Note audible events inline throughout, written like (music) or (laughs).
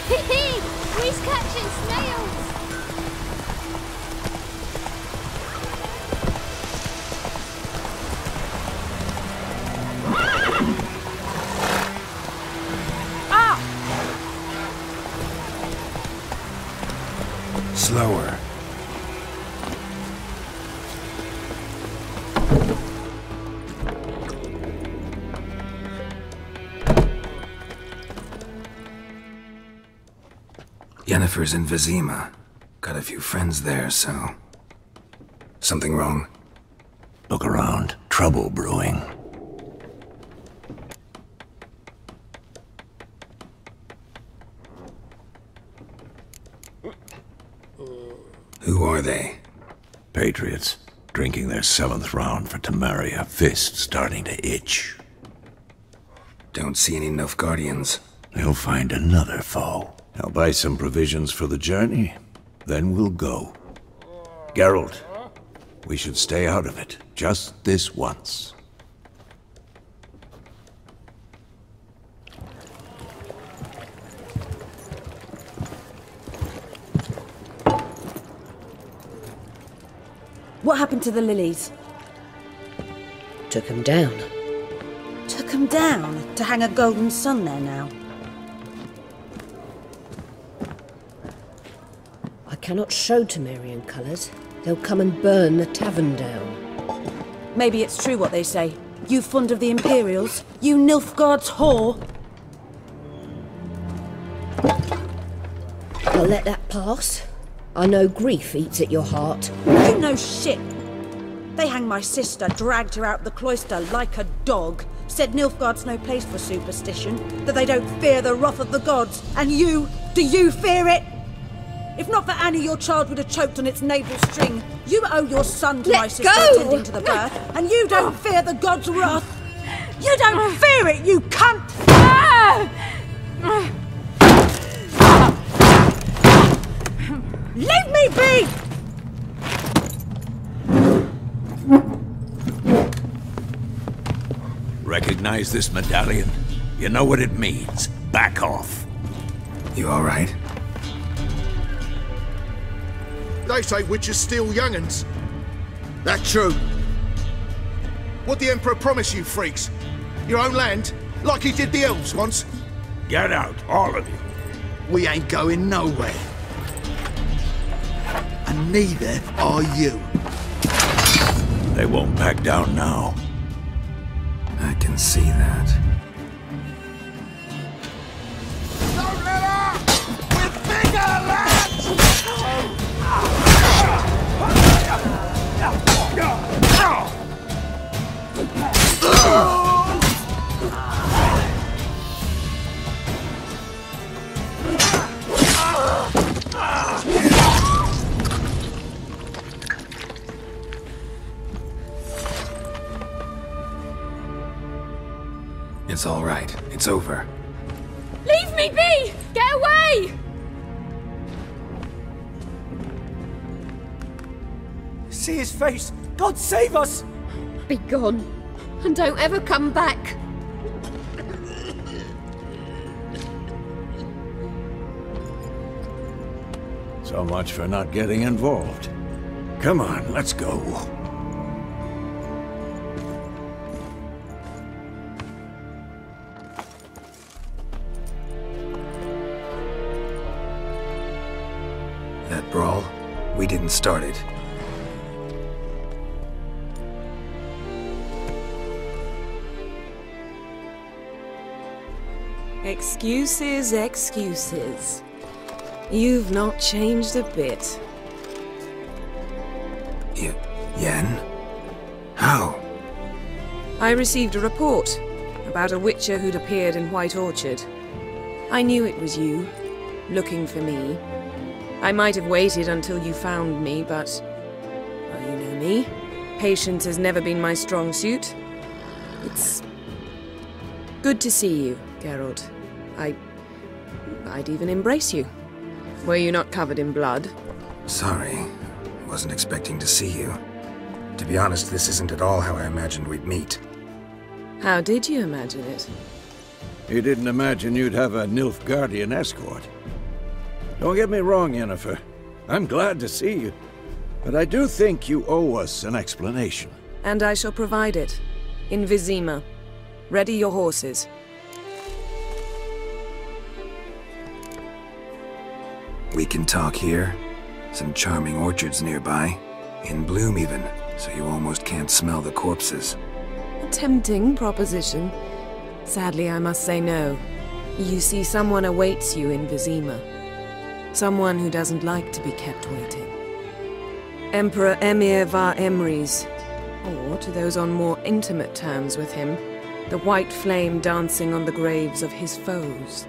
(laughs) He's catching snails! Yennefer's in Vizima. Got a few friends there, so... Something wrong? Look around. Trouble brewing. Who are they? Patriots. Drinking their seventh round for Temeria. Fist starting to itch. Don't see any guardians. They'll find another foe. I'll buy some provisions for the journey. Then we'll go. Geralt, we should stay out of it. Just this once. What happened to the lilies? Took them down. Took them down to hang a golden sun there now. Cannot show Temerian colours. They'll come and burn the tavern down. Maybe it's true what they say. You fond of the Imperials? You Nilfgaard's whore? I'll let that pass. I know grief eats at your heart. You know shit. They hanged my sister, dragged her out the cloister like a dog. Said Nilfgaard's no place for superstition, that they don't fear the wrath of the gods. And you, do you fear it? If not for Annie, your child would have choked on its navel string. You owe your son to Let my sister go! attending to the birth, and you don't (sighs) fear the gods' (sighs) wrath. You don't (sighs) fear it, you cunt! Leave me be! Recognize this medallion? You know what it means. Back off. You alright? They say witches steal young'uns. That true. What the Emperor promise you, freaks? Your own land? Like he did the elves once? Get out, all of you. We ain't going nowhere. And neither are you. They won't back down now. I can see that. It's all right. It's over. Leave me be! Get away! See his face! God save us! Be gone. And don't ever come back. So much for not getting involved. Come on, let's go. That brawl, we didn't start it. Excuses, excuses. You've not changed a bit. Y Yen? How? I received a report about a witcher who'd appeared in White Orchard. I knew it was you, looking for me. I might have waited until you found me, but... Well, you know me. Patience has never been my strong suit. It's... good to see you, Geralt. I... I'd even embrace you. Were you not covered in blood? Sorry. Wasn't expecting to see you. To be honest, this isn't at all how I imagined we'd meet. How did you imagine it? You didn't imagine you'd have a Nilfgaardian escort. Don't get me wrong, Yennefer. I'm glad to see you. But I do think you owe us an explanation. And I shall provide it. In Vizima. Ready your horses. We can talk here. Some charming orchards nearby. In bloom even, so you almost can't smell the corpses. A tempting proposition. Sadly, I must say no. You see, someone awaits you in Vizima. Someone who doesn't like to be kept waiting. Emperor Emhyr var Emreis. Or, to those on more intimate terms with him, the white flame dancing on the graves of his foes.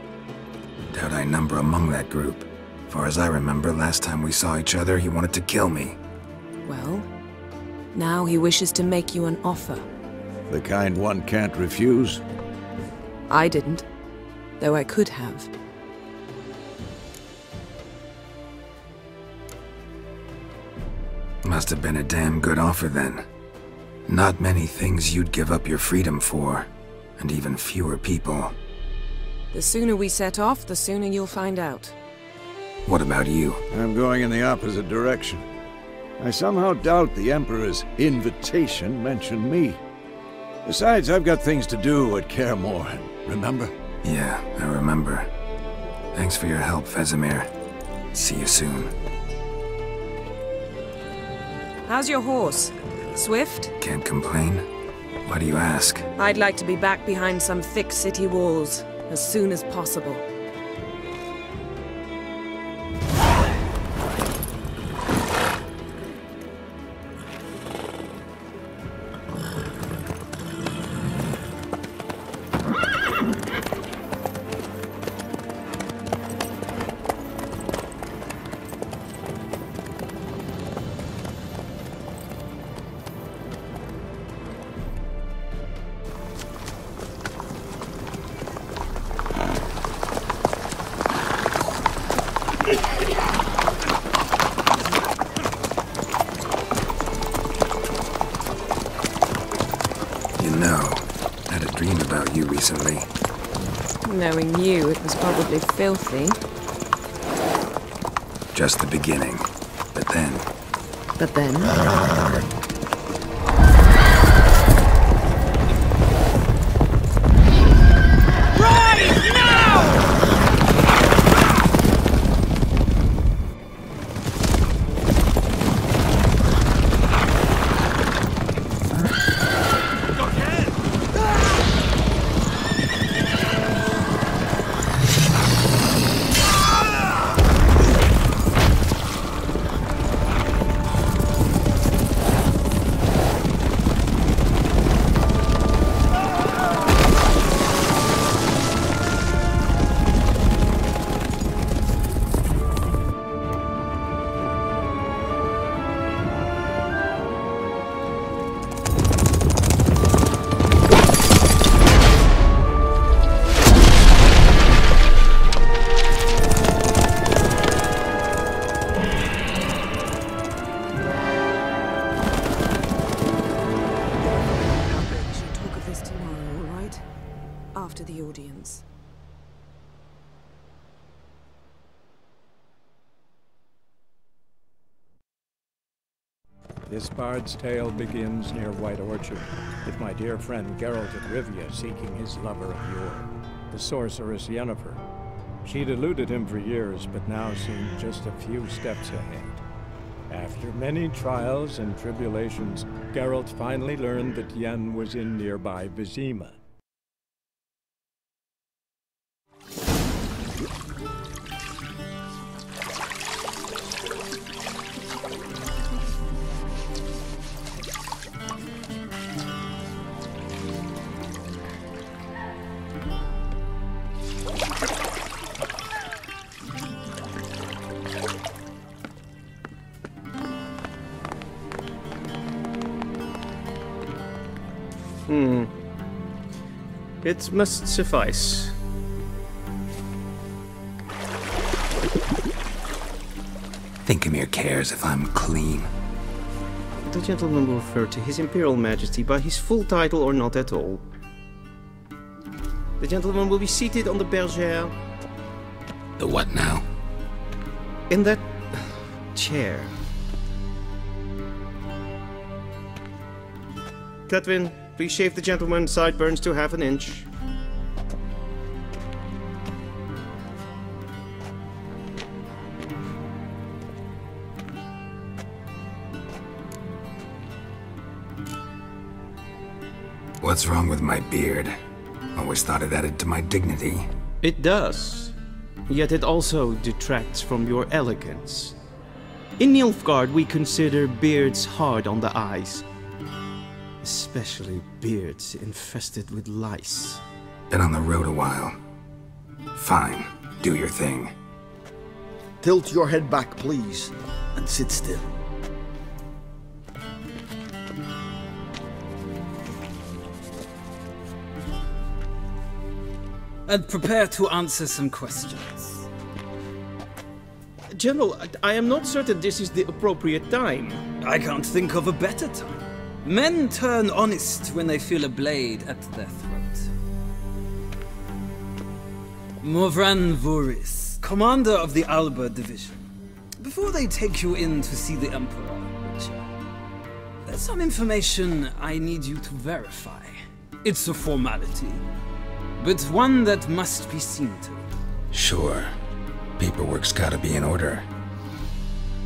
Doubt I number among that group. Far as I remember, last time we saw each other, he wanted to kill me. Well, now he wishes to make you an offer. The kind one can't refuse. I didn't, though I could have. Must have been a damn good offer then. Not many things you'd give up your freedom for, and even fewer people. The sooner we set off, the sooner you'll find out. What about you? I'm going in the opposite direction. I somehow doubt the Emperor's invitation mentioned me. Besides, I've got things to do at Kaer remember? Yeah, I remember. Thanks for your help, Vesemir. See you soon. How's your horse? Swift? Can't complain. Why do you ask? I'd like to be back behind some thick city walls as soon as possible. Filthy. Just the beginning. But then, But then... (laughs) Bard's tale begins near White Orchard, with my dear friend Geralt of Rivia seeking his lover of yore, the sorceress Yennefer. She'd eluded him for years, but now seemed just a few steps ahead. After many trials and tribulations, Geralt finally learned that Yen was in nearby Vizima. It must suffice. Think Emhyr cares if I'm clean. The gentleman will refer to His Imperial Majesty by his full title or not at all. The gentleman will be seated on the bergère. The what now? In that chair. Cletwin, please shave the gentleman's sideburns to half an inch. What's wrong with my beard? Always thought it added to my dignity. It does. Yet it also detracts from your elegance. In Nilfgaard, we consider beards hard on the eyes. Especially beards infested with lice. Been on the road a while. Fine, do your thing. Tilt your head back, please, and sit still. And prepare to answer some questions. General, I am not certain this is the appropriate time. I can't think of a better time. Men turn honest when they feel a blade at their throat. Morvran Voorhis, commander of the Alba Division. Before they take you in to see the Emperor, there's some information I need you to verify. It's a formality, but one that must be seen to. Sure. Paperwork's gotta be in order.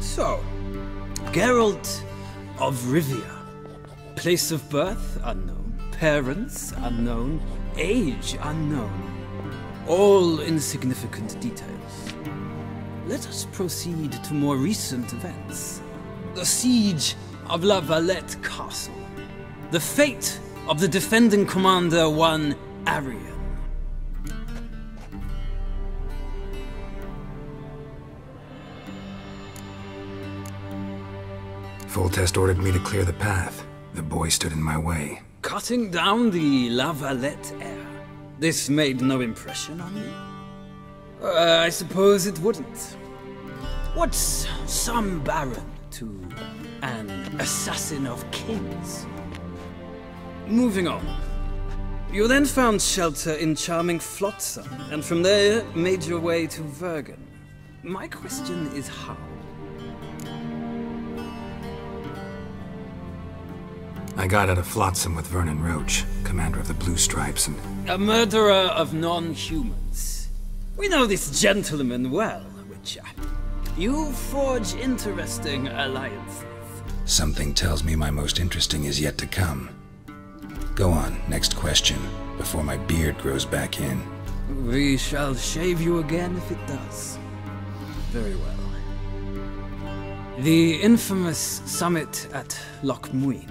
So, Geralt of Rivia. Place of birth unknown. Parents unknown. Age unknown. All insignificant details. Let us proceed to more recent events. The siege of La Valette Castle. The fate of the defending commander, one Aryan. Foltest ordered me to clear the path. The boy stood in my way. Cutting down the La Valette heir. This made no impression on you? Uh, I suppose it wouldn't. What's some baron to an assassin of kings? Moving on. You then found shelter in charming Flotsam, and from there made your way to Vergen. My question is how? I got out of Flotsam with Vernon Roche, commander of the Blue Stripes, and A murderer of non-humans. We know this gentleman well, Witcher. You forge interesting alliances. something tells me my most interesting is yet to come. Go on, next question, before my beard grows back in. We shall shave you again if it does. Very well. The infamous summit at Loch Muin.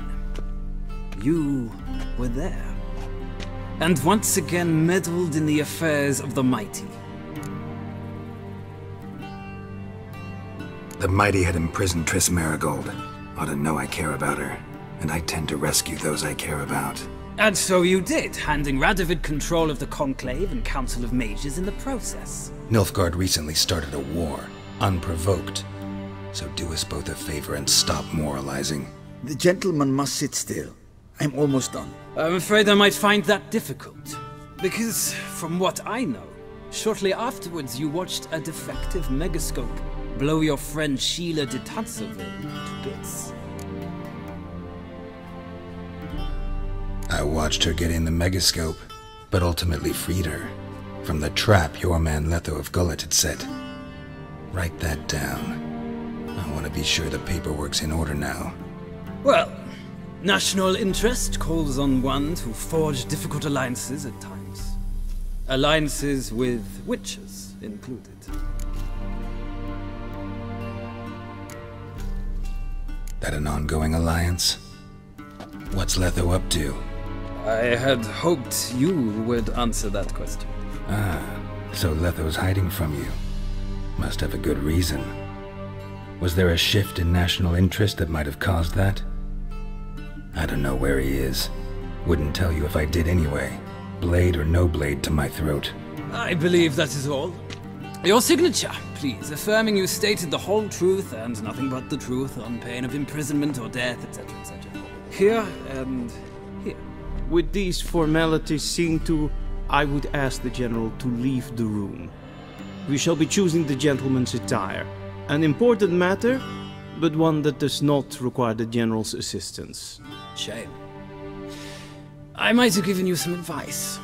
You were there. And once again meddled in the affairs of the mighty. The mighty had imprisoned Triss Merigold. Ought to know I care about her, and I tend to rescue those I care about. And so you did, handing Radovid control of the Conclave and Council of Mages in the process. Nilfgaard recently started a war, unprovoked. So do us both a favor and stop moralizing. The gentleman must sit still. I'm almost done. I'm afraid I might find that difficult. Because, from what I know, shortly afterwards you watched a defective megascope blow your friend Síle de Tansarville to bits. I watched her get in the megascope, but ultimately freed her from the trap your man Letho of Gulet had set. Write that down. I want to be sure the paperwork's in order now. Well, national interest calls on one to forge difficult alliances at times. Alliances with witches included. That an ongoing alliance? What's Letho up to? I had hoped you would answer that question. Ah, so Letho's hiding from you. Must have a good reason. Was there a shift in national interest that might have caused that? I don't know where he is. Wouldn't tell you if I did anyway. Blade or no blade to my throat. I believe that is all. Your signature, please, affirming you stated the whole truth and nothing but the truth on pain of imprisonment or death, etc., etc. Here and here. With these formalities seen to, I would ask the General to leave the room. We shall be choosing the gentleman's attire. An important matter, but one that does not require the General's assistance. Shame. I might have given you some advice.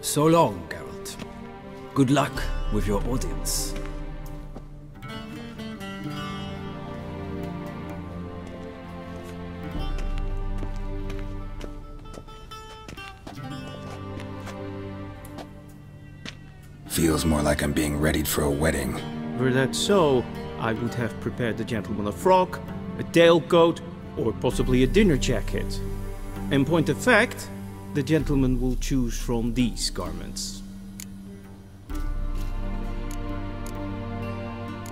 So long, Geralt. Good luck with your audience. Feels more like I'm being readied for a wedding. Were that so, I would have prepared the gentleman a frock, a tailcoat, or possibly a dinner jacket. In point of fact, the gentleman will choose from these garments.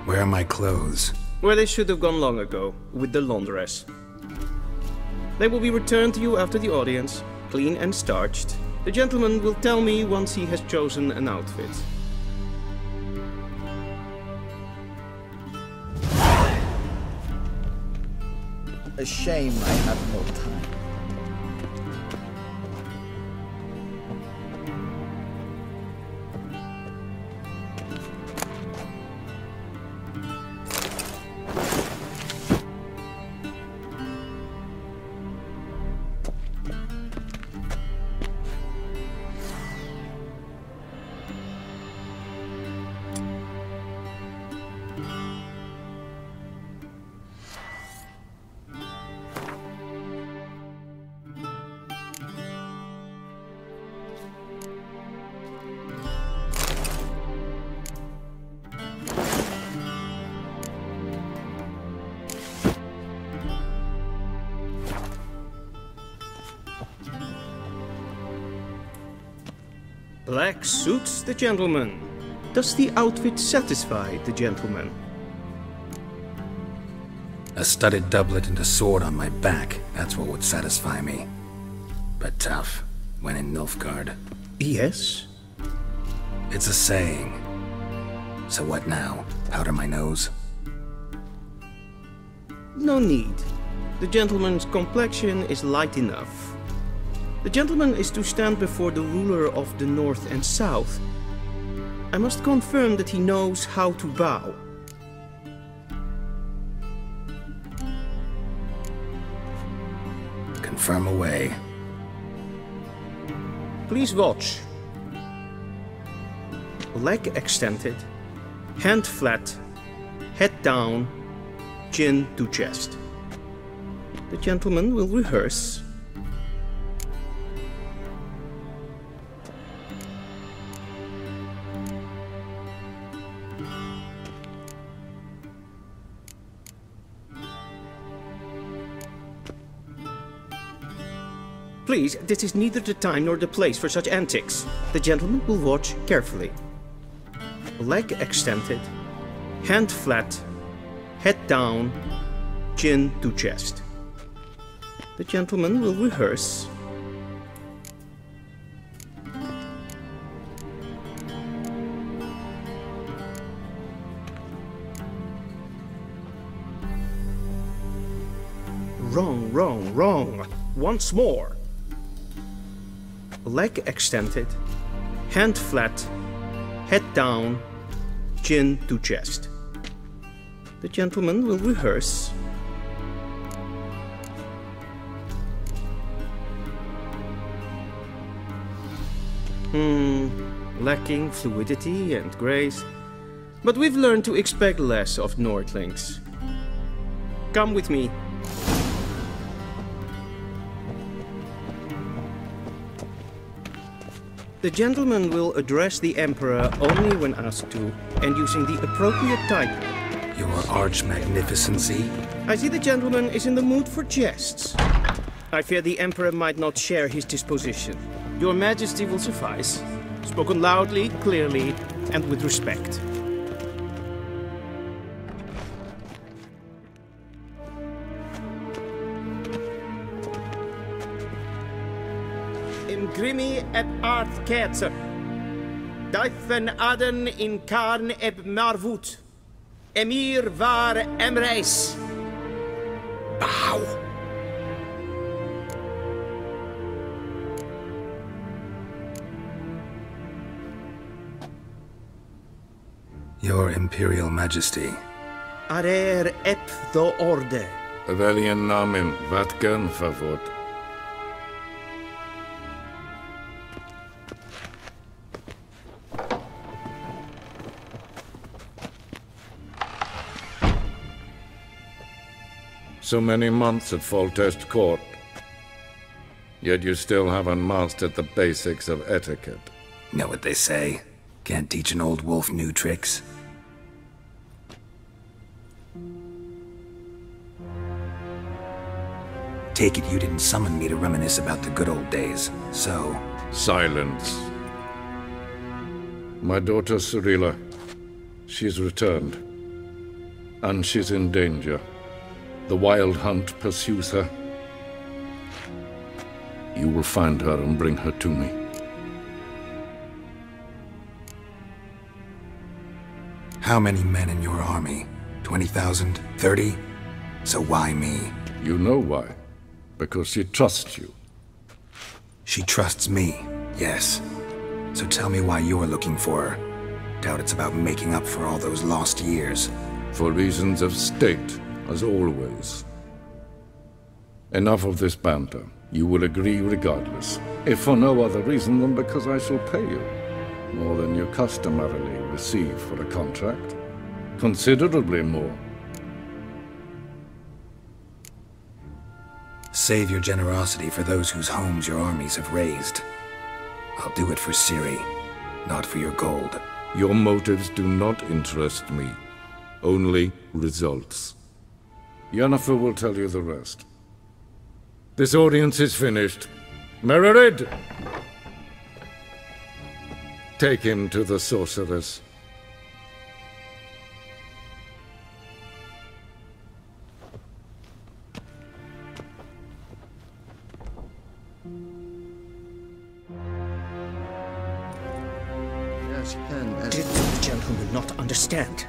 Where are my clothes? Where they should have gone long ago, with the laundress. They will be returned to you after the audience, clean and starched. The gentleman will tell me once he has chosen an outfit. A shame I have no time. Black suits the gentleman. Does the outfit satisfy the gentleman? A studded doublet and a sword on my back. That's what would satisfy me. But tough, when in Nilfgaard. Yes? It's a saying. So what now? Powder my nose? No need. The gentleman's complexion is light enough. The gentleman is to stand before the ruler of the North and South. I must confirm that he knows how to bow. Confirm away. Please watch. Leg extended, hand flat, head down, chin to chest. The gentleman will rehearse. Please, this is neither the time nor the place for such antics. The gentleman will watch carefully. Leg extended, hand flat, head down, chin to chest. The gentleman will rehearse. Wrong, wrong, wrong. Once more. Leg extended, hand flat, head down, chin to chest. The gentleman will rehearse. Hmm, lacking fluidity and grace. But we've learned to expect less of Nordlings. Come with me. The gentleman will address the Emperor only when asked to, and using the appropriate title. Your arch magnificency? I see the gentleman is in the mood for jests. I fear the Emperor might not share his disposition. Your Majesty will suffice. Spoken loudly, clearly, and with respect. Eb art kerzer. Duifen aden in karn eb marvoet. Emhyr var emreis. Bow! Your Imperial Majesty. Arer ep the orde. Väljen namen, vatkan favot. So many months at Foltest Court. Yet you still haven't mastered the basics of etiquette. Know what they say? Can't teach an old wolf new tricks. Take it you didn't summon me to reminisce about the good old days, so... Silence. My daughter Cirilla, she's returned. And she's in danger. The Wild Hunt pursues her. You will find her and bring her to me. How many men in your army? 20,000? 30? So why me? You know why. Because she trusts you. She trusts me, yes. So tell me why you're looking for her. Doubt it's about making up for all those lost years. For reasons of state, as always. Enough of this banter. You will agree regardless. If for no other reason than because I shall pay you. More than you customarily receive for a contract. Considerably more. Save your generosity for those whose homes your armies have razed. I'll do it for Ciri, not for your gold. Your motives do not interest me. Only results. Yennefer will tell you the rest. This audience is finished. Mererid! Take him to the sorceress. Uh, Did the gentleman not understand?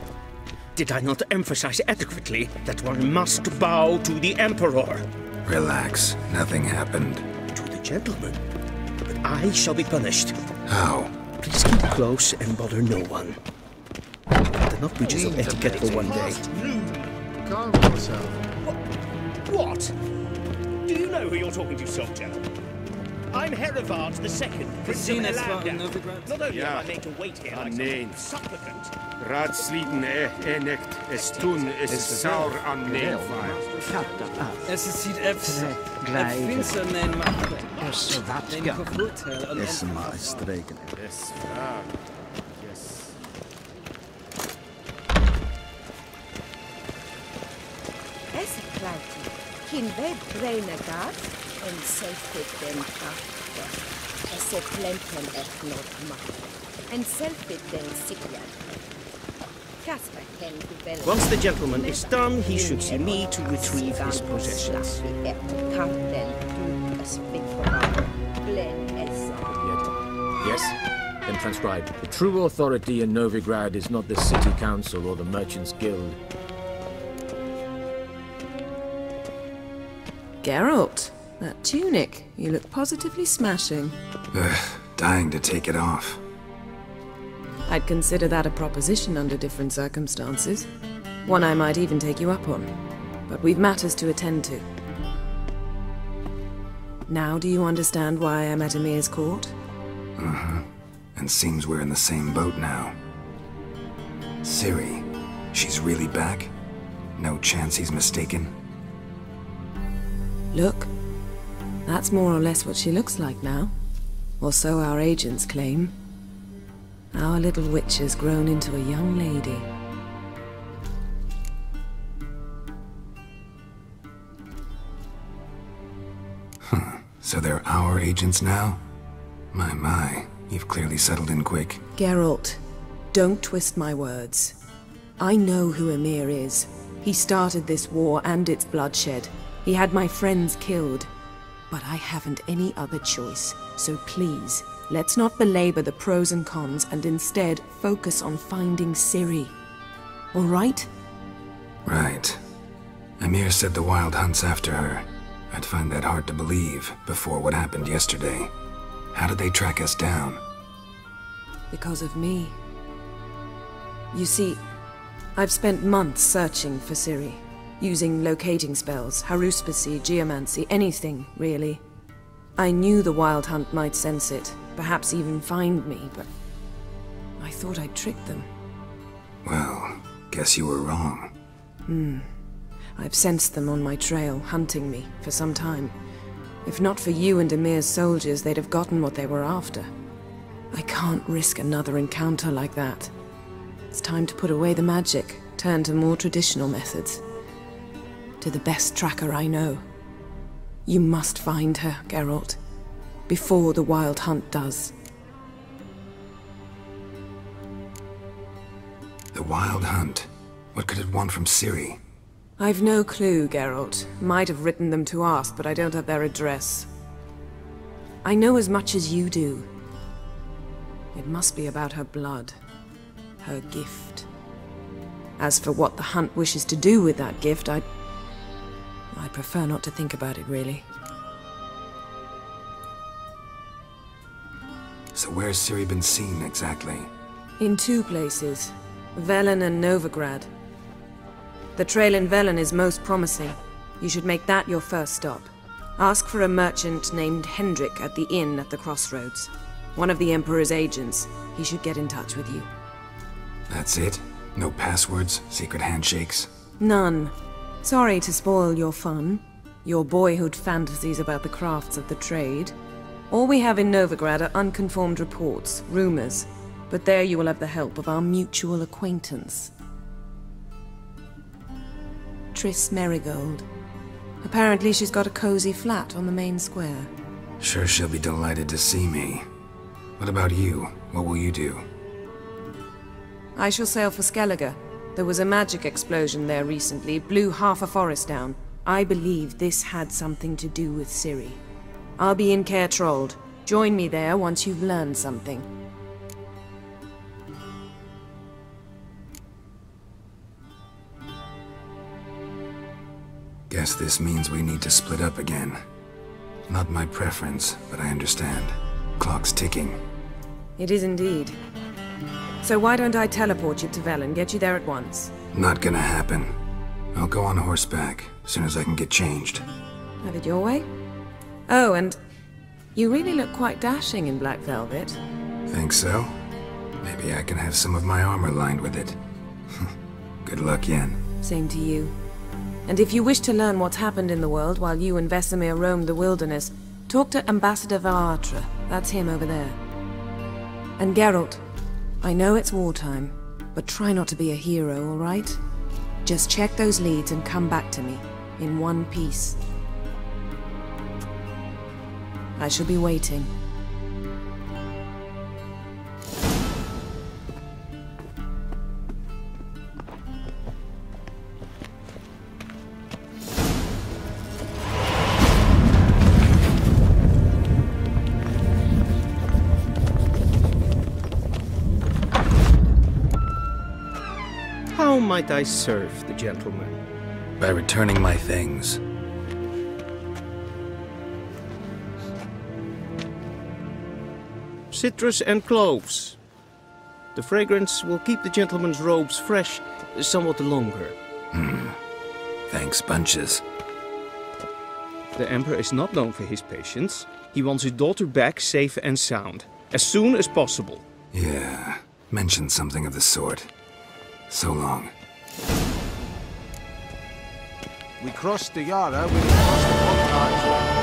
Did I not emphasize adequately that one must bow to the Emperor? Relax. Nothing happened. To the gentleman? But I shall be punished. How? Please keep close and bother no one. There are not breaches of etiquette for one day. Calm yourself. What? Do you know who you're talking to, soldier? I'm Herivard the Second, Prince of Gesehen, es war in Elanda. Novigrad? Not only Ja. am I made to wait here like nee. some supplicant, Raadsliden e er enekt es tun es saur an neervaar. Es sieht efter. Het finster mijn macht. Neem gevoerd. Eh, Essen maar streken. Es waar. Yes. Es plati, kin ve brene gas, en selfit den krafte. Esse plenten et not macht, en selfit den sikjan. Kasper ken gubel. Once the gentleman is done, he should see me to retrieve his possessions. Kanten, du es viktorar. Yes? Then transcribe. The true authority in Novigrad is not the city council or the merchants guild. Geralt, That tunic, you look positively smashing. Ugh, dying to take it off. I'd consider that a proposition under different circumstances. One I might even take you up on. But we've matters to attend to. Now do you understand why I'm at Emhyr's court? Uh-huh. And seems we're in the same boat now. Ciri, she's really back? No chance he's mistaken? Look. That's more or less what she looks like now. Or so our agents claim. Our little witch has grown into a young lady. Huh. (laughs) So they're our agents now? My, my. You've clearly settled in quick. Geralt, don't twist my words. I know who Emhyr is. He started this war and its bloodshed. He had my friends killed. But I haven't any other choice. So please, let's not belabor the pros and cons and instead focus on finding Ciri. All right? Right. Emhyr said the Wild Hunt's after her. I'd find that hard to believe before what happened yesterday. How did they track us down? Because of me. You see, I've spent months searching for Ciri, using locating spells, haruspicy, geomancy, anything, really. I knew the Wild Hunt might sense it, perhaps even find me, but I thought I'd tricked them. Well, guess you were wrong. Hmm. I've sensed them on my trail, hunting me, for some time. If not for you and Emhyr's soldiers, they'd have gotten what they were after. I can't risk another encounter like that. It's time to put away the magic, turn to more traditional methods. To the best tracker I know. You must find her, Geralt. Before the Wild Hunt does. The Wild Hunt? What could it want from Ciri? I've no clue, Geralt. Might have written them to ask, but I don't have their address. I know as much as you do. It must be about her blood. Her gift. As for what the Hunt wishes to do with that gift, I... I prefer not to think about it, really. So where's Ciri been seen, exactly? In two places. Velen and Novigrad. The trail in Velen is most promising. You should make that your first stop. Ask for a merchant named Hendrik at the inn at the crossroads. One of the Emperor's agents. He should get in touch with you. That's it? No passwords, secret handshakes? None. Sorry to spoil your fun. Your boyhood fantasies about the crafts of the trade. All we have in Novigrad are unconformed reports, rumors. But there you will have the help of our mutual acquaintance. Triss Merigold. Apparently she's got a cozy flat on the main square. Sure she'll be delighted to see me. What about you? What will you do? I shall sail for Skellige. There was a magic explosion there recently, blew half a forest down. I believe this had something to do with Ciri. I'll be in Kaer Trolde. Join me there once you've learned something. Guess this means we need to split up again. Not my preference, but I understand. Clock's ticking. It is indeed. So why don't I teleport you to Velen, get you there at once? Not gonna happen. I'll go on horseback, as soon as I can get changed. Have it your way? Oh, and you really look quite dashing in black velvet. Think so? Maybe I can have some of my armor lined with it. (laughs) Good luck, Yen. Same to you. And if you wish to learn what's happened in the world while you and Vesemir roamed the wilderness, talk to Ambassador var Attre. That's him over there. And Geralt, I know it's wartime, but try not to be a hero, all right? Just check those leads and come back to me, in one piece. I shall be waiting. might I serve the gentleman? By returning my things. Citrus and cloves. The fragrance will keep the gentleman's robes fresh somewhat longer. Hmm. Thanks, bunches. The Emperor is not known for his patience. He wants his daughter back safe and sound, as soon as possible. Yeah, mention something of the sort. So long. We crossed the Yara when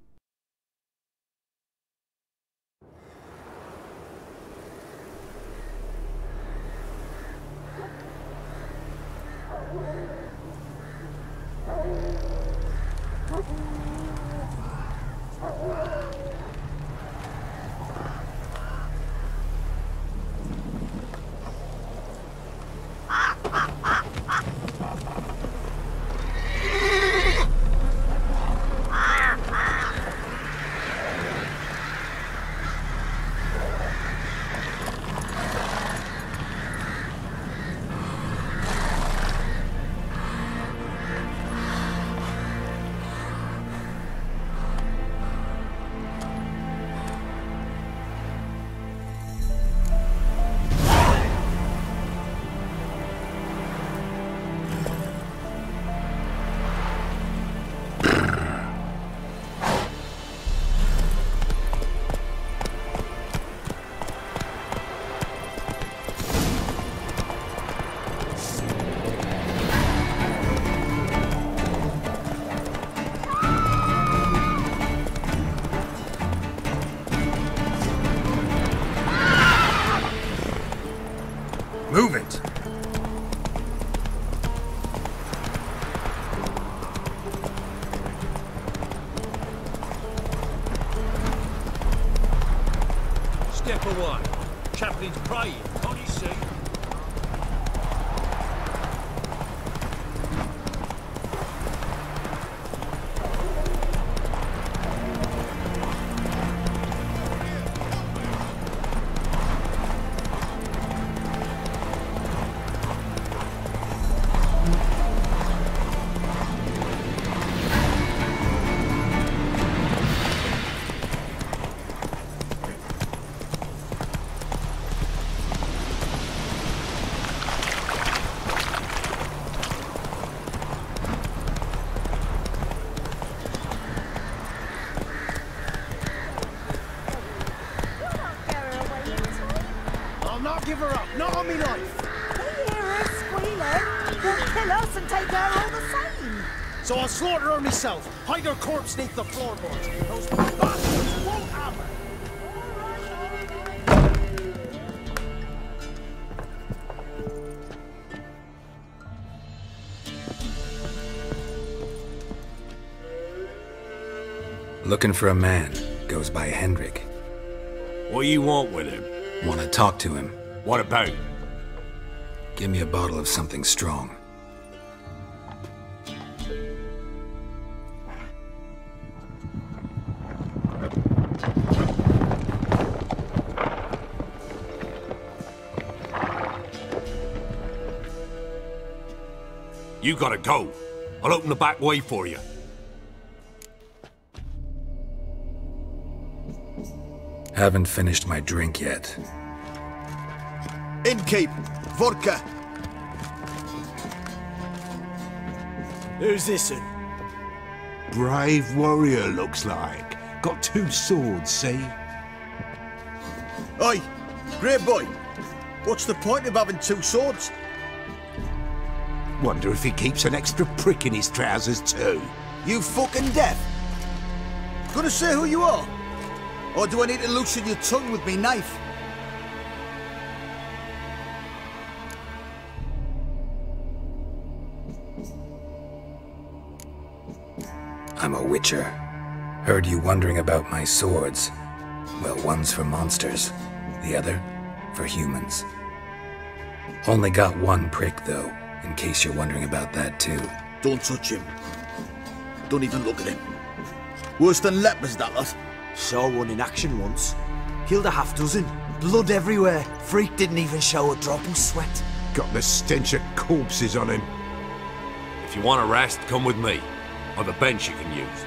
Slaughter her myself, hide her corpse neath the floorboards. Those bastards won't have her. Looking for a man. Goes by Hendrik. What you want with him? Want to talk to him. What about? Give me a bottle of something strong. You gotta go. I'll open the back way for you. Haven't finished my drink yet. Innkeep, vodka. Who's this in? Brave warrior, looks like. Got two swords, see? Oi, Great boy. What's the point of having two swords? Wonder if he keeps an extra prick in his trousers too. You fucking deaf? Gonna say who you are? Or do I need to loosen your tongue with me knife? I'm a witcher. Heard you wondering about my swords. Well, one's for monsters, the other for humans. Only got one prick, though, in case you're wondering about that too. Don't touch him. Don't even look at him. Worse than lepers, that lot. Saw one in action once. Killed a half dozen. Blood everywhere. Freak didn't even show a drop of sweat. Got the stench of corpses on him. If you want a rest, come with me. I've a bench you can use.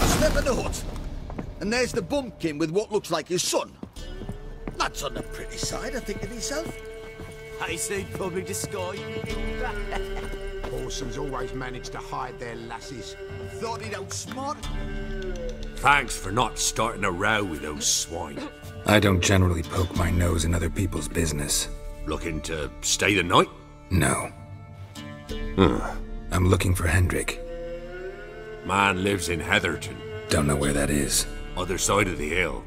I step in the hut, and there's the bumpkin with what looks like his son. That's on the pretty side, I think to myself. I say public disguise. Orsons always manage to hide their lasses. Thought he'd outsmart. Thanks for not starting a row with those swine. I don't generally poke my nose in other people's business. Looking to stay the night? No. I'm looking for Hendrik. Man lives in Heatherton. Don't know where that is. Other side of the hill.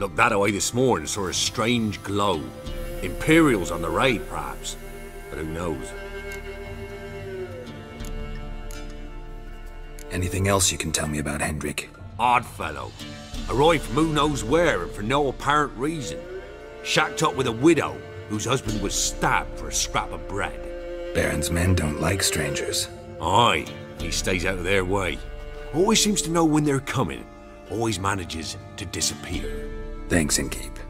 Looked that away this morning, saw a strange glow. Imperials on the raid, perhaps. But who knows? Anything else you can tell me about Hendrik? Odd fellow. Arrived from who knows where and for no apparent reason. Shacked up with a widow whose husband was stabbed for a scrap of bread. Baron's men don't like strangers. Aye, he stays out of their way. Always seems to know when they're coming. Always manages to disappear. Thanks, and Big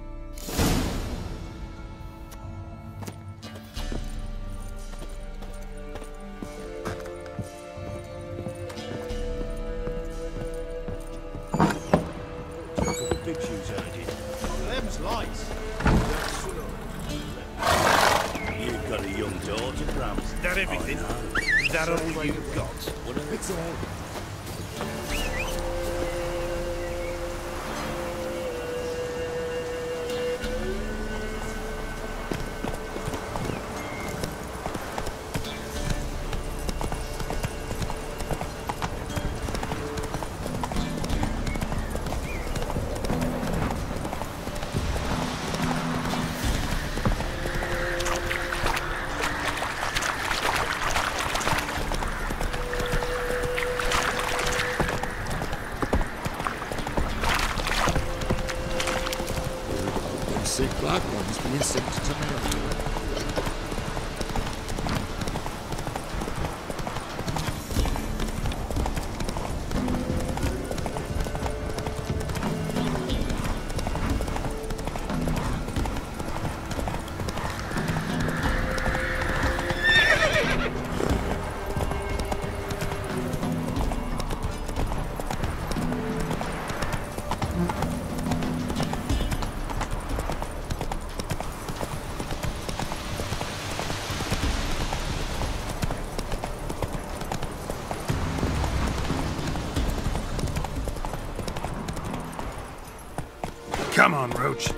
Come on, Roach.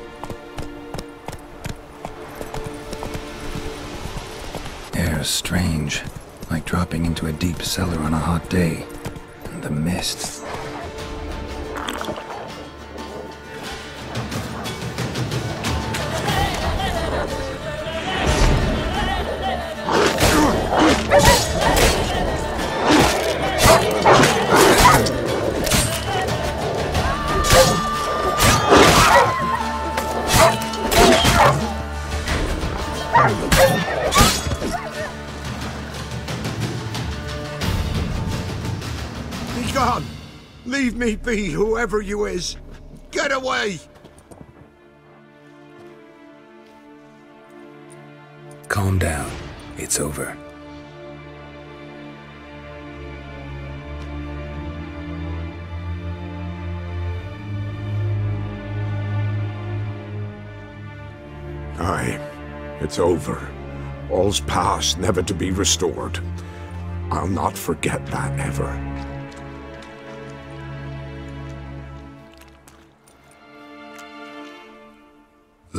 Air's strange, like dropping into a deep cellar on a hot day. And the mist. Be, whoever you is. Get away. Calm down. It's over. Aye, it's over. All's past, never to be restored. I'll not forget that ever.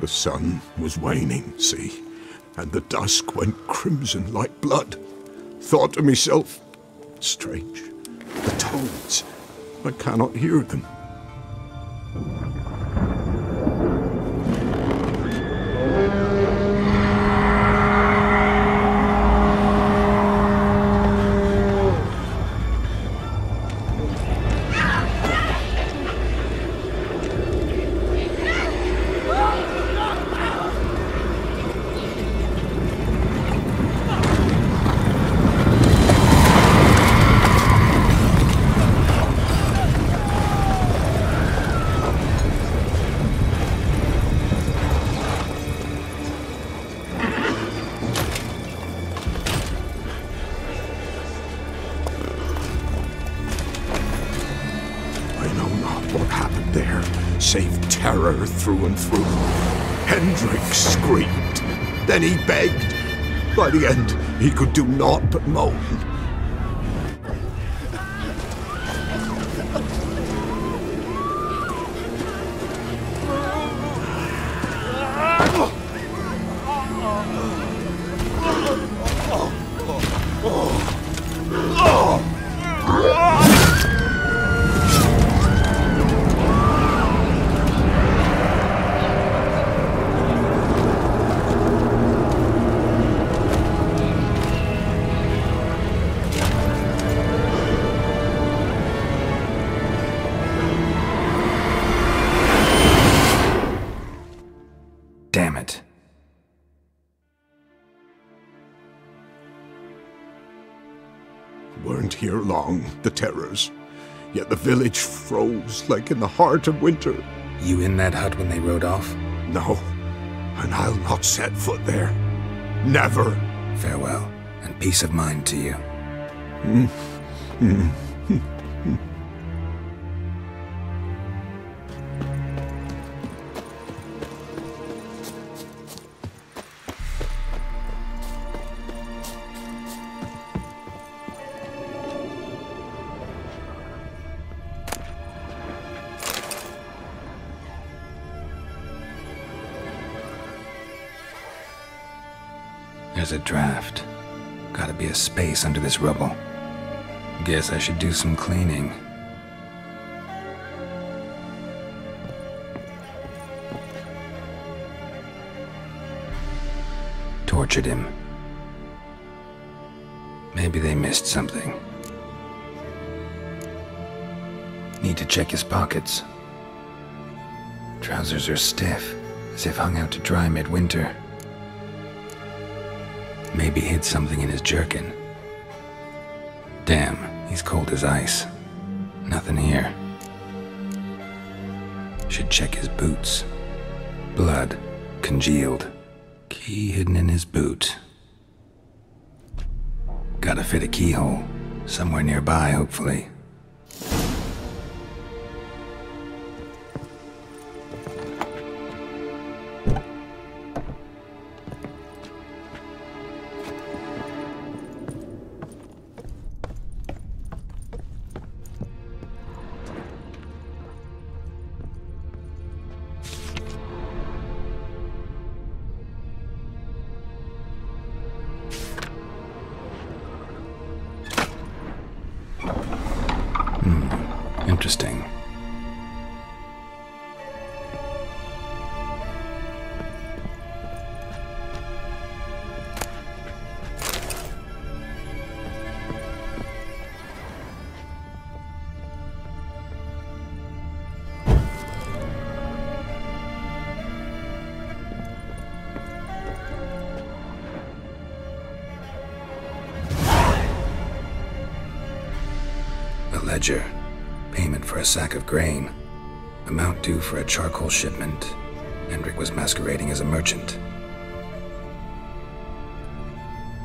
The sun was waning, see, and the dusk went crimson like blood. Thought to myself, strange, the toads, I cannot hear them. Through and through. Hendrik screamed. Then he begged. By the end, he could do naught but moan. The terrors. Yet the village froze like in the heart of winter. You in that hut when they rode off? No, and I'll not set foot there. Never. Farewell, and peace of mind to you. Mm. Mm. There's a draft. Gotta be a space under this rubble. Guess I should do some cleaning. Tortured him. Maybe they missed something. Need to check his pockets. Trousers are stiff, as if hung out to dry midwinter. Maybe hid something in his jerkin. Damn, he's cold as ice. Nothing here. Should check his boots. Blood, congealed. Key hidden in his boot. Gotta fit a keyhole. Somewhere nearby, hopefully. A ledger. Payment for a sack of grain. Amount due for a charcoal shipment. Hendrik was masquerading as a merchant.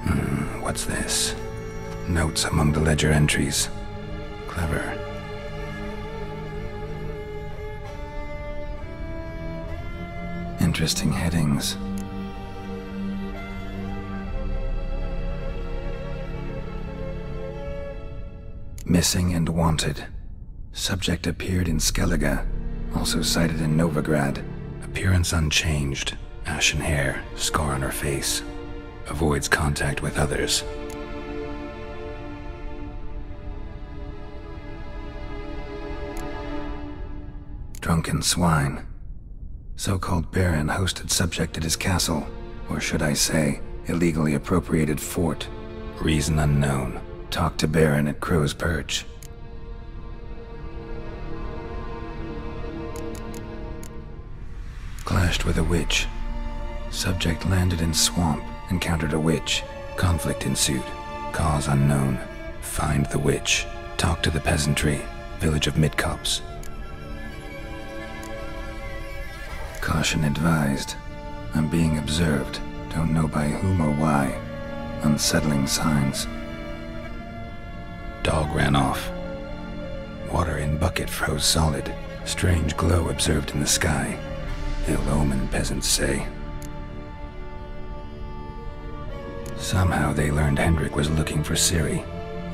Hmm, What's this? Notes among the ledger entries. Clever. Interesting headings. Missing and wanted. Subject appeared in Skellige, also sighted in Novigrad. Appearance unchanged. Ashen hair, scar on her face. Avoids contact with others. Drunken swine. So-called Baron hosted subject at his castle, or should I say, illegally appropriated fort. Reason unknown. Talked to Baron at Crow's Perch. Clashed with a witch. Subject landed in swamp, encountered a witch. Conflict ensued. Cause unknown. Find the witch. Talk to the peasantry. Village of Midcopse. Caution advised. I'm being observed. Don't know by whom or why. Unsettling signs. Dog ran off. Water in bucket froze solid. Strange glow observed in the sky. Ill omen, peasants say. Somehow they learned Hendrik was looking for Ciri,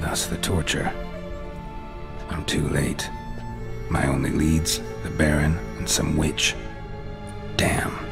thus the torture. I'm too late. My only leads, the Baron and some witch. Damn.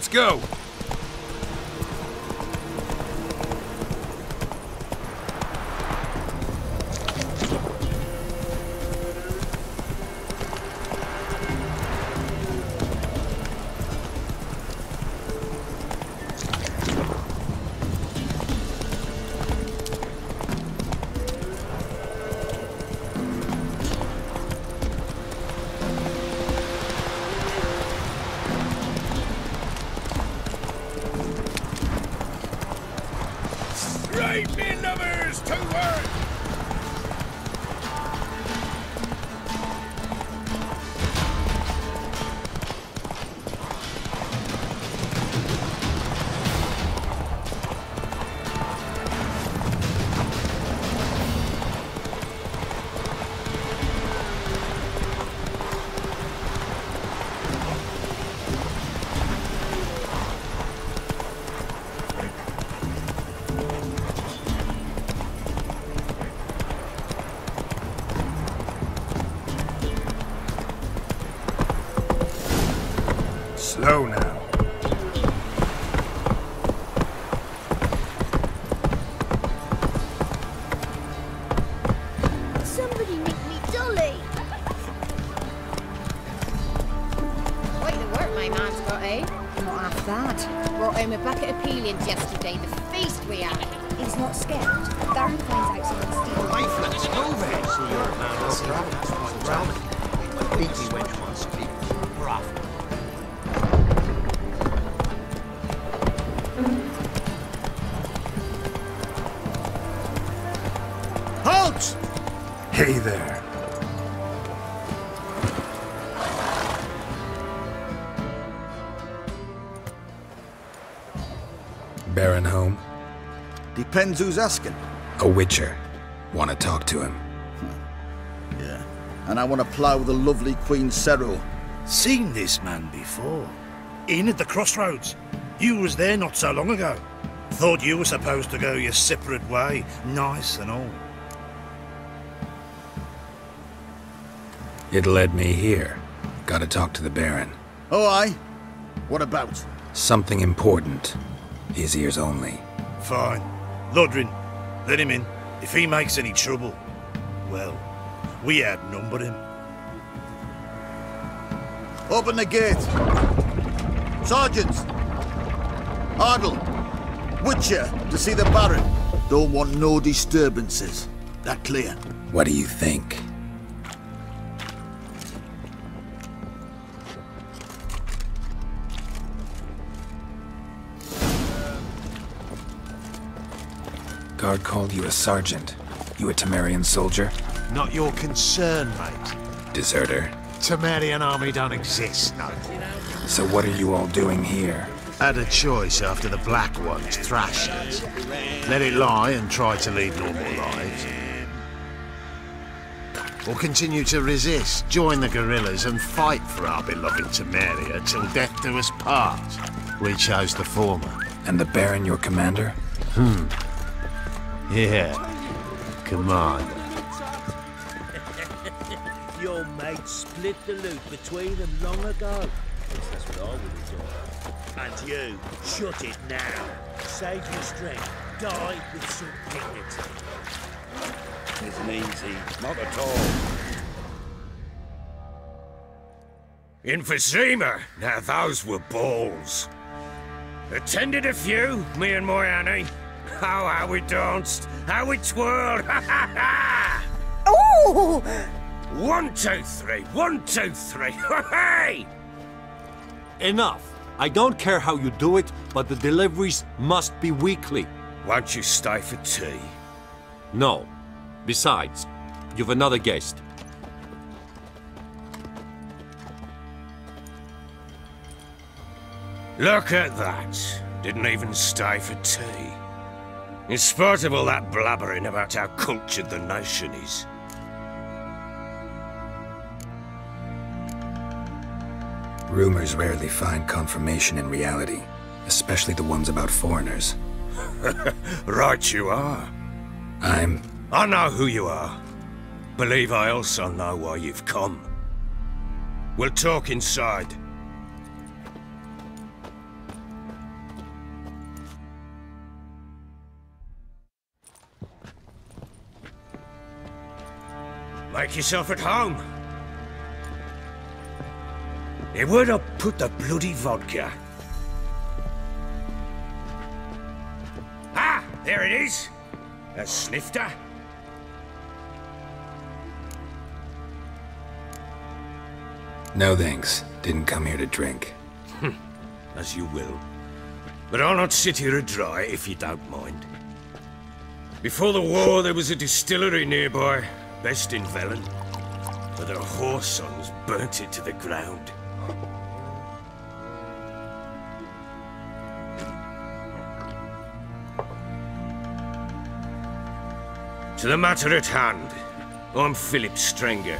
Let's go. Home a bucket of peelings yesterday. The feast we had. He's not scared. Darren finds out someone's stealing. Wait, let's move. See your man. See, that's my drowning. Beaky wench wants to be rough. Halt! Hey there. Depends who's asking. A witcher. Want to talk to him. Yeah. And I want to plough the lovely Queen Cyril. Seen this man before. In at the crossroads. You was there not so long ago. Thought you were supposed to go your separate way, nice and all. It led me here. Gotta talk to the Baron. Oh, aye? What about? Something important. His ears only. Fine. Lodrin, Let him in. If he makes any trouble, well, we outnumber him. Open the gate. Sergeants! Ardle! Witcher, to see the Baron. Don't want no disturbances. That clear? What do you think? Guard called you a sergeant. You a Temerian soldier? Not your concern, mate. Deserter. Temerian army don't exist, no. So what are you all doing here? Had a choice after the Black Ones thrashed us. Let it lie and try to lead normal lives. Or continue to resist, join the guerrillas and fight for our beloved Temeria till death do us part. We chose the former. And the Baron your commander? Hmm. Yeah. on. Your mates split the loot between them long ago. That's what I would have done. And you, shut it now. Save your strength. Die with some dignity. Isn't easy. Not at all. Emphysema! Now those were balls. Attended a few, me and my Annie. Oh, how we danced, how we twirled, (laughs) ha ha ha! Oh! One, two, three, one, two, three, (laughs) hey! Enough. I don't care how you do it, but the deliveries must be weekly. Won't you stay for tea? No. Besides, you've another guest. Look at that. Didn't even stay for tea. In spite of all that blabbering about how cultured the nation is. Rumors rarely find confirmation in reality, especially the ones about foreigners. (laughs) right you are. I'm... I know who you are. Believe I also know why you've come. We'll talk inside. Make yourself at home. Hey, where'd I put the bloody vodka? Ah, there it is. A snifter. No thanks. Didn't come here to drink. As you will. But I'll not sit here and dry if you don't mind. Before the war, there was a distillery nearby, best in Velen. But their whore sons burnt it to the ground. To the matter at hand. I'm Phillip Strenger.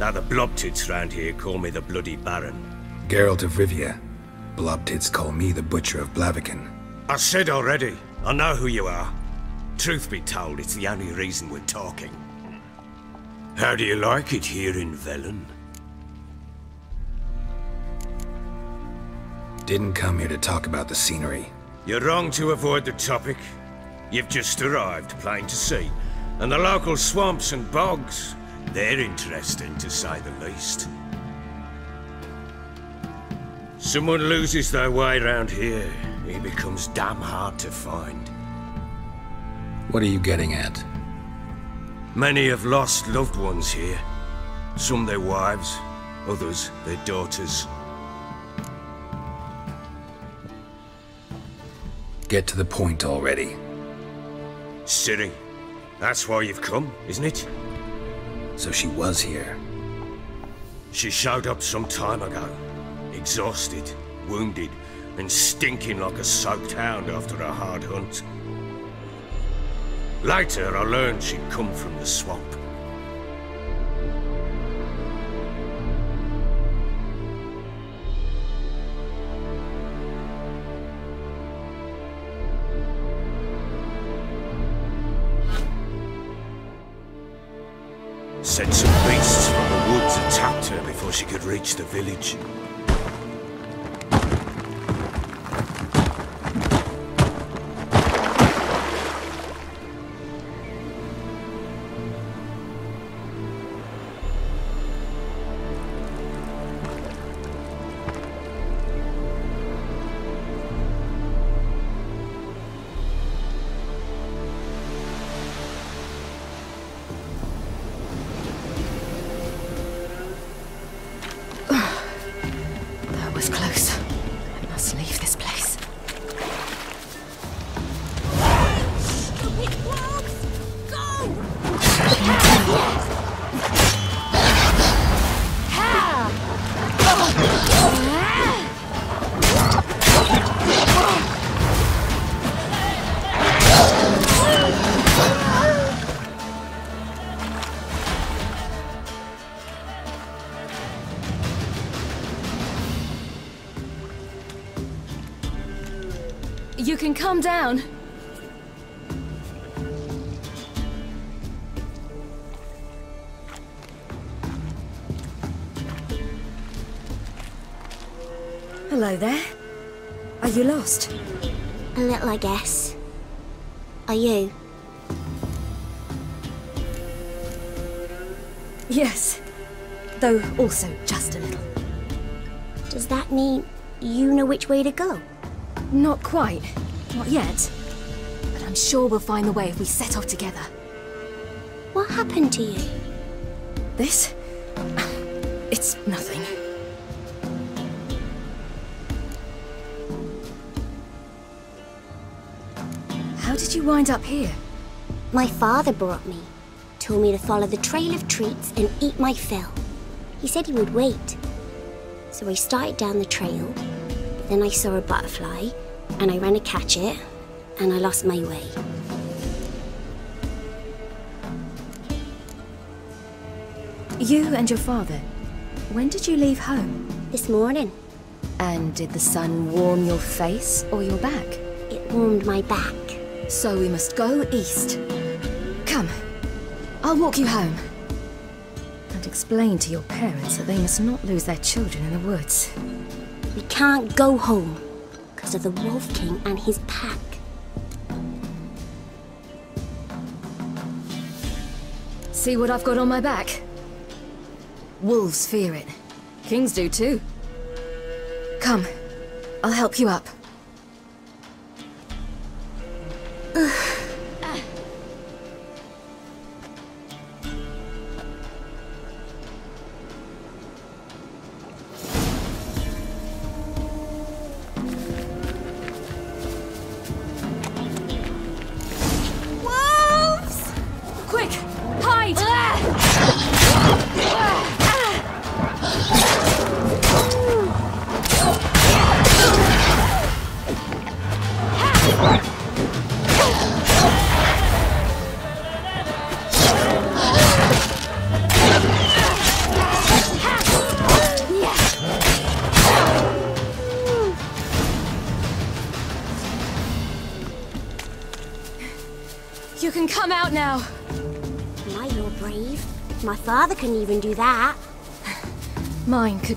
Now the blobtits round here call me the Bloody Baron. Geralt of Rivia. Blobtits call me the Butcher of Blaviken. I said already, I know who you are. Truth be told, it's the only reason we're talking. How do you like it here in Velen? Didn't come here to talk about the scenery. You're wrong to avoid the topic. You've just arrived, plain to see. And the local swamps and bogs, they're interesting to say the least. Someone loses their way round here, he becomes damn hard to find. What are you getting at? Many have lost loved ones here. Some their wives, others their daughters. Get to the point already. Ciri, that's why you've come, isn't it? So she was here. She showed up some time ago. Exhausted, wounded, and stinking like a soaked hound after a hard hunt. Later, I learned she'd come from the swamp. Said some beasts from the woods attacked her before she could reach the village. Calm down. Hello there. Are you lost? A little, I guess. Are you? Yes. Though also just a little. Does that mean you know which way to go? Not quite. Not yet. But I'm sure we'll find the way if we set off together. What happened to you? This? It's nothing. How did you wind up here? My father brought me. Told me to follow the trail of treats and eat my fill. He said he would wait. So I started down the trail, then I saw a butterfly, and I ran to catch it, and I lost my way. You and your father. When did you leave home? This morning. And did the sun warm your face or your back? It warmed my back. So we must go east. Come. I'll walk you home. And explain to your parents that they must not lose their children in the woods. We can't go home of the Wolf King and his pack. See what I've got on my back? Wolves fear it. Kings do too. Come. I'll help you up.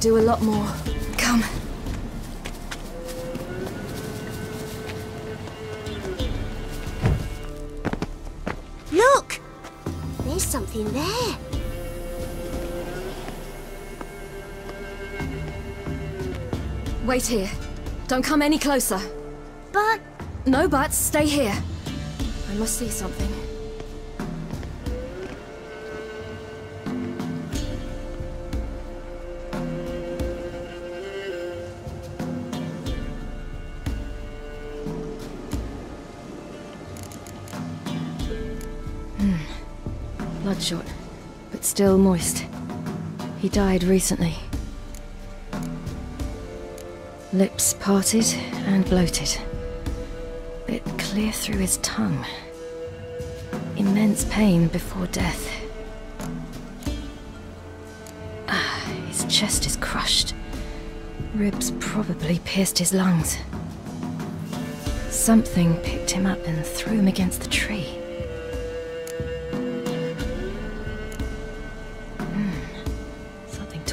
Could do a lot more. Come. Look! There's something there. Wait here. Don't come any closer. But... No buts. Stay here. I must see something. But still moist. He died recently. Lips parted and bloated. Bit clear through his tongue. Immense pain before death. Ah, his chest is crushed. Ribs probably pierced his lungs. Something picked him up and threw him against the tree.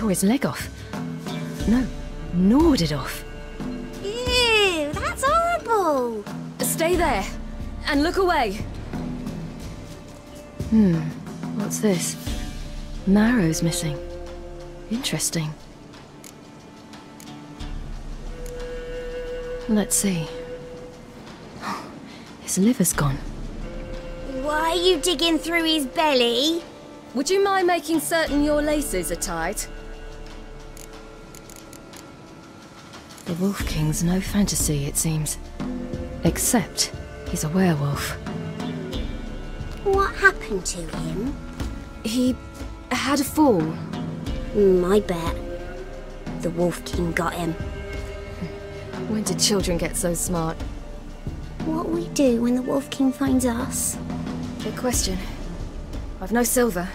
Tore his leg off. No, gnawed it off. Ew, that's horrible. Stay there and look away. Hmm, what's this? Marrow's missing. Interesting. Let's see. (gasps) His liver's gone. Why are you digging through his belly? Would you mind making certain your laces are tied? The Wolf King's no fantasy, it seems. Except he's a werewolf. What happened to him? He had a fall. Mm, I bet. The Wolf King got him. When did children get so smart? What we do when the Wolf King finds us? Good question. I've no silver,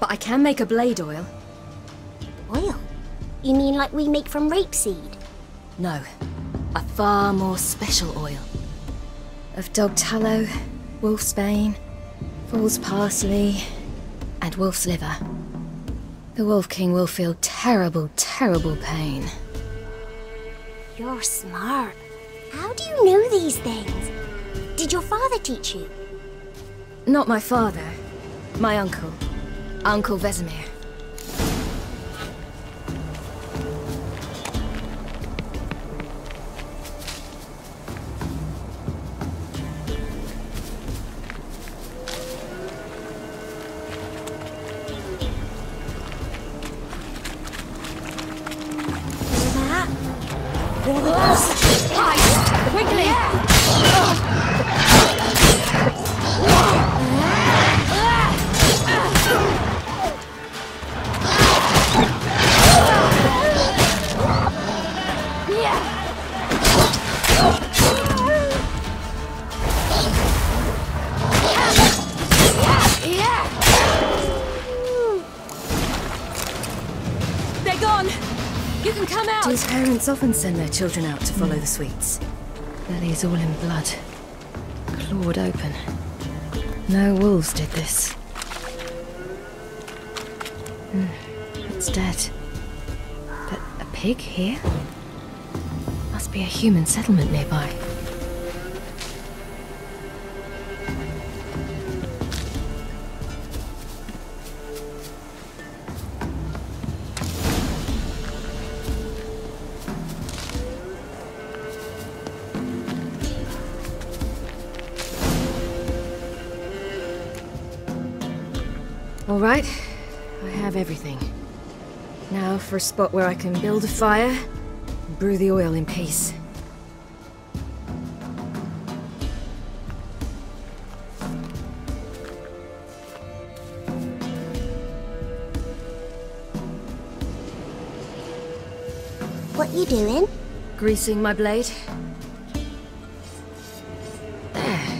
but I can make a blade oil. Oil? You mean like we make from rapeseed? No, a far more special oil. Of dog tallow, wolf's bane, fool's parsley, and wolf's liver. The Wolf King will feel terrible, terrible pain. You're smart. How do you know these things? Did your father teach you? Not my father. My uncle. Uncle Vesemir. Often send their children out to follow the sweets. Bellies all in blood. Clawed open. No wolves did this. Hmm, it's dead. But a pig here? Must be a human settlement nearby. For a spot where I can build a fire, brew the oil in peace. What you doing? Greasing my blade. There.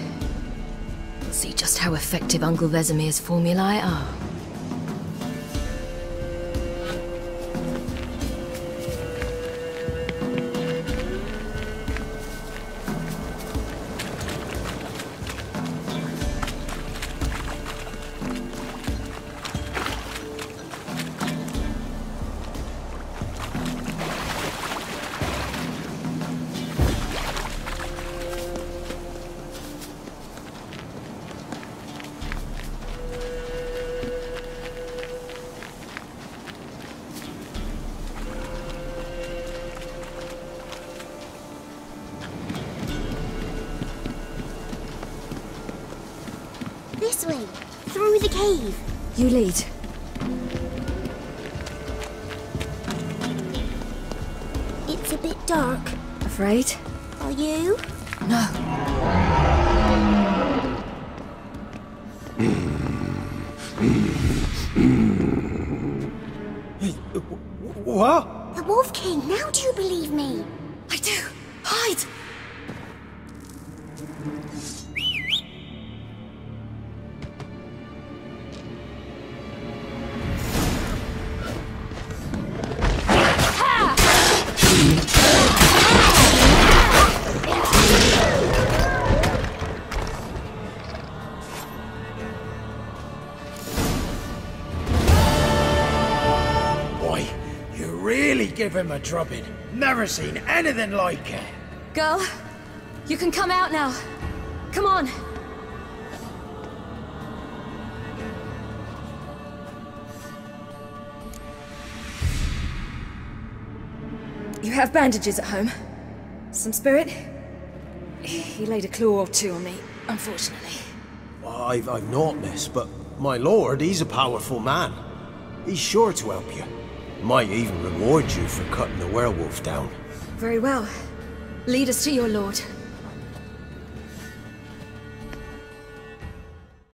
We'll see just how effective Uncle Vesemir's formulae are. Cave. You lead. It's a bit dark. Afraid? Are you? Him a drubbing. Never seen anything like it. Girl, you can come out now. Come on. You have bandages at home? Some spirit? He laid a claw or two on me, unfortunately. I've, I've not, miss, but my lord, he's a powerful man. He's sure to help you. Might even reward you for cutting the werewolf down. Very well. Lead us to your lord.